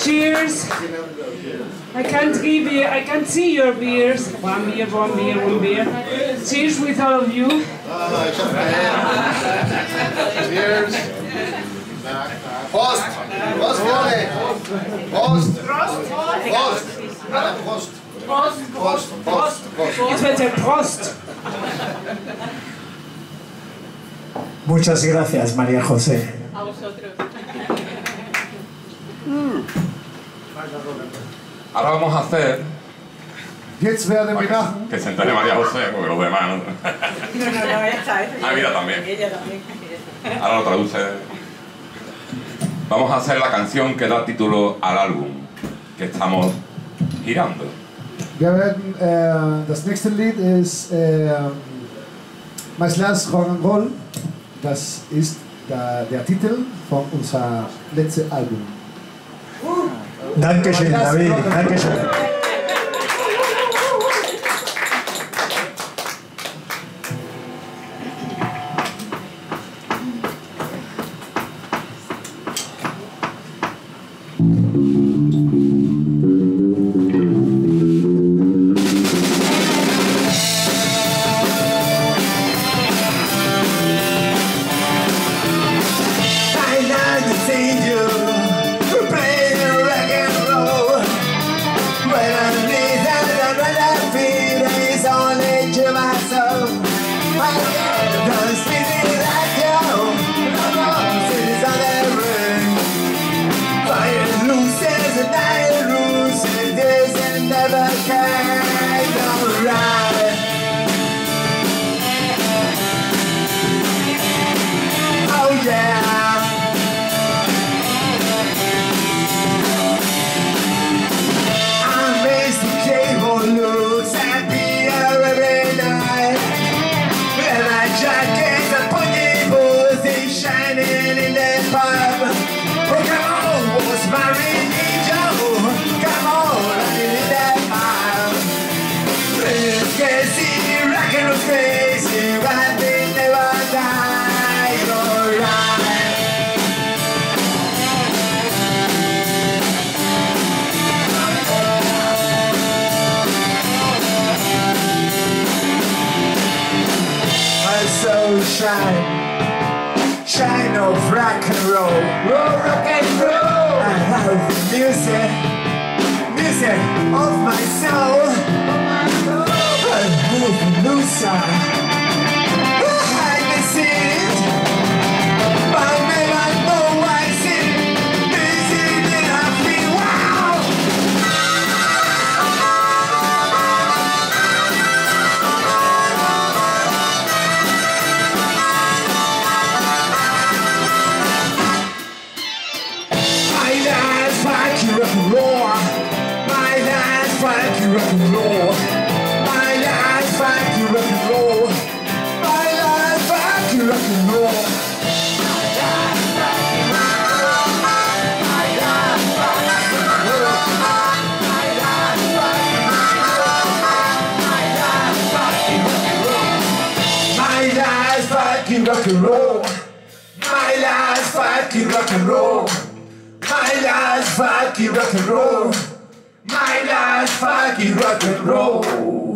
Cheers. I can't give you, I can't see your beers. One beer, one beer, one beer. Cheers with all of you. Cheers. Prost. Prost, Freunde. Prost. Prost. Alle Prost. Prost. Prost. Prost. Prost. Jetzt wird der Prost. Muchas gracias, María José. A vosotros. Ahora vamos a hacer Jetzt werden wir machen. que se entere María José, porque los demás no. No, no, esta, esta. Ah, mira, también. Ella también. Ahora lo traduce. Vamos a hacer la canción que da título al álbum que estamos girando. Wir werden, äh, das nächste Lied ist äh, Mais Last Rock and Roll. Das ist der, der Titel von unser letztes Album. Dankeschön, David. Dankeschön. I I in pub. Oh, come on, my Come on, I need that rock and crazy, they never die. Alright. My soul shine, shine of rock and roll, roll rock and roll. I love music, music of my soul. I love the blue side. I rock and roll. My life's like rock and roll. My life's like rock and roll. Rock and roll. My life's fucking rock and roll. My life's fucking rock and roll. My life's fucking rock and roll.